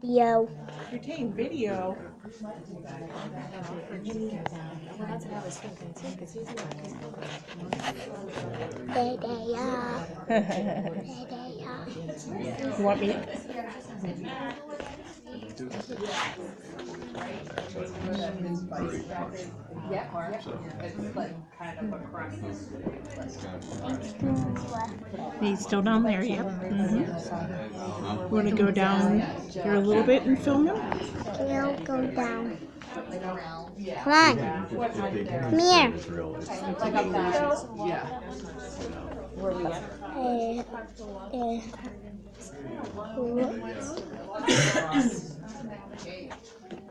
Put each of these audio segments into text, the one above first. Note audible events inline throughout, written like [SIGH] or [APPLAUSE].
Video. You're taking video. Well, that's what I was thinking too, because he's not. There they are. There they are. You want me? He's still down there, yep. Mhm. Want to go down here a little bit and film him? They'll go down. Come on. Come here. Uh, uh, Okay, [COUGHS] [COUGHS] [COUGHS]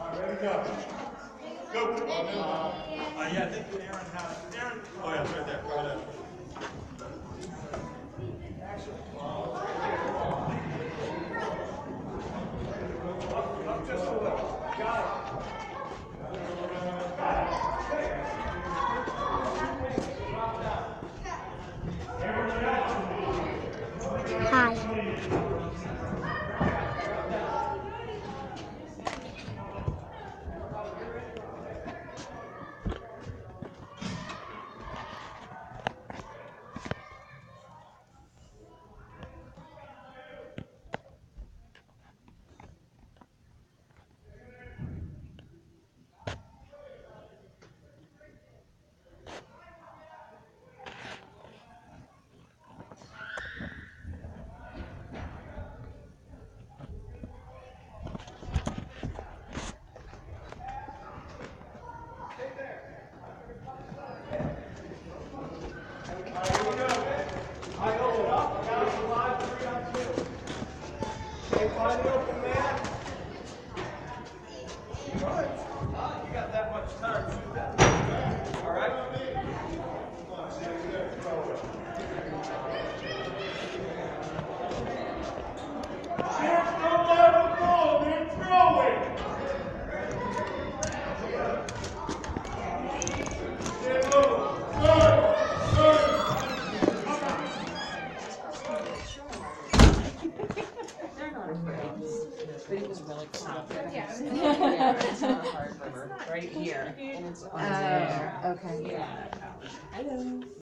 All right, ready, to go. Go. Uh, yeah, I think Aaron has, Aaron, oh yeah, it's right there, go ahead. Hands But he was really cool. Yeah, [LAUGHS] it's not hard for right here. And it's on there. Oh, okay. Yeah. Hello.